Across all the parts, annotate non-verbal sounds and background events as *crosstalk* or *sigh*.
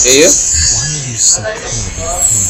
Kayo? Why are you so cold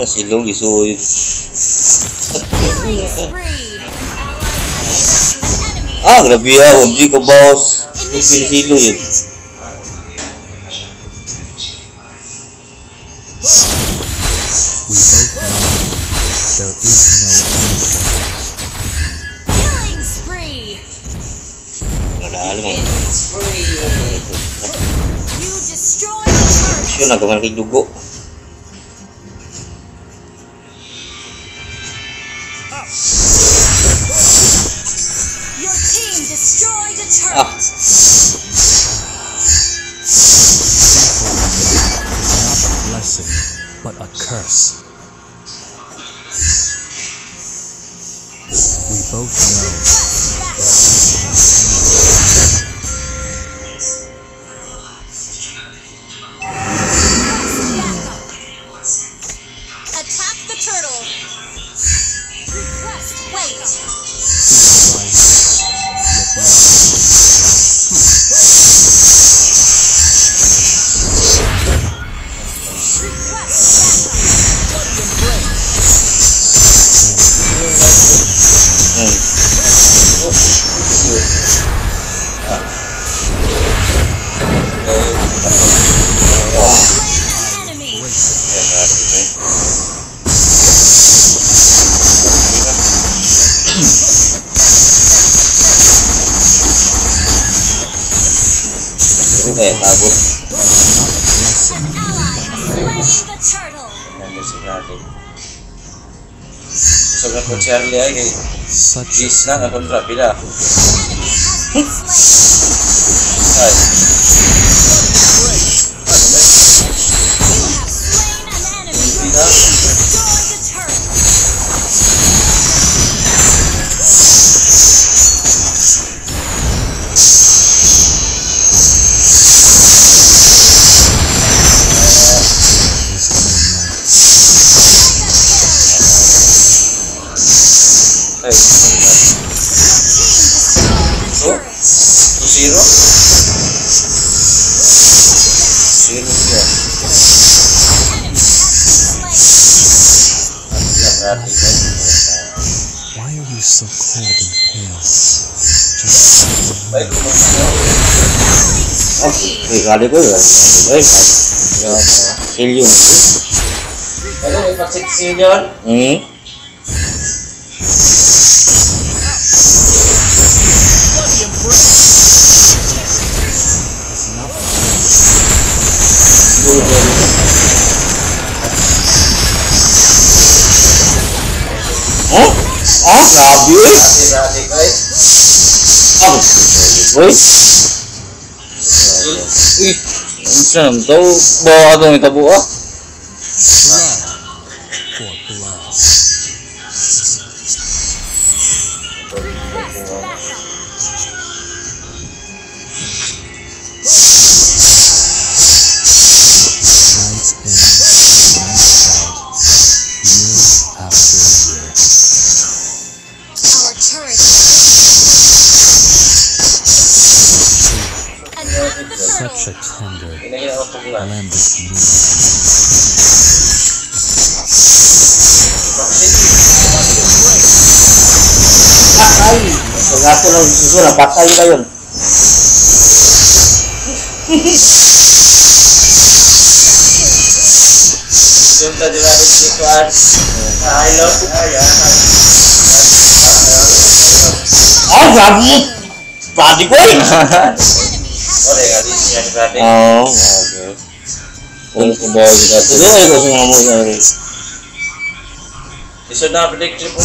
Ah, si Long is always... ah, grabe ah. Hindi ko boss. Hindi sinisilo yun. There is no Wala alam mo. Sure na, gawin kay dugo. Ah. is not a blessing, but a curse. We both know superbo. Sopraccocciarli hai che ci stanno contrabbila. *laughs* Dai. Has been slain. Yan natin kay. Why are you so cold and pale? Just Baik, kumakain. Killing Oh, spree. eh, kali ko yun. Baik, ya, Helium. Ano, may pasiksin yun? Hmm? Oh! Oh! Now do it! Wait! Insane, so bawa dong kita buah. Night in, night out, year after year. Our turret. Such a tender, lambic moon. Ay! Susunod, patay ka yun. Punta di ba dito at hello? Ah, grabe! Pati ko eh! Ore nga di ni po.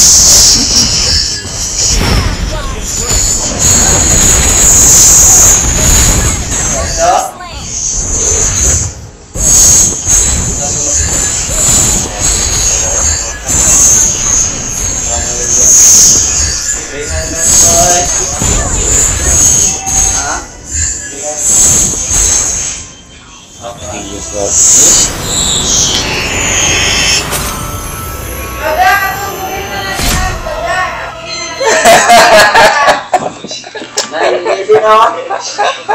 哈哈哈哈哈！*laughs*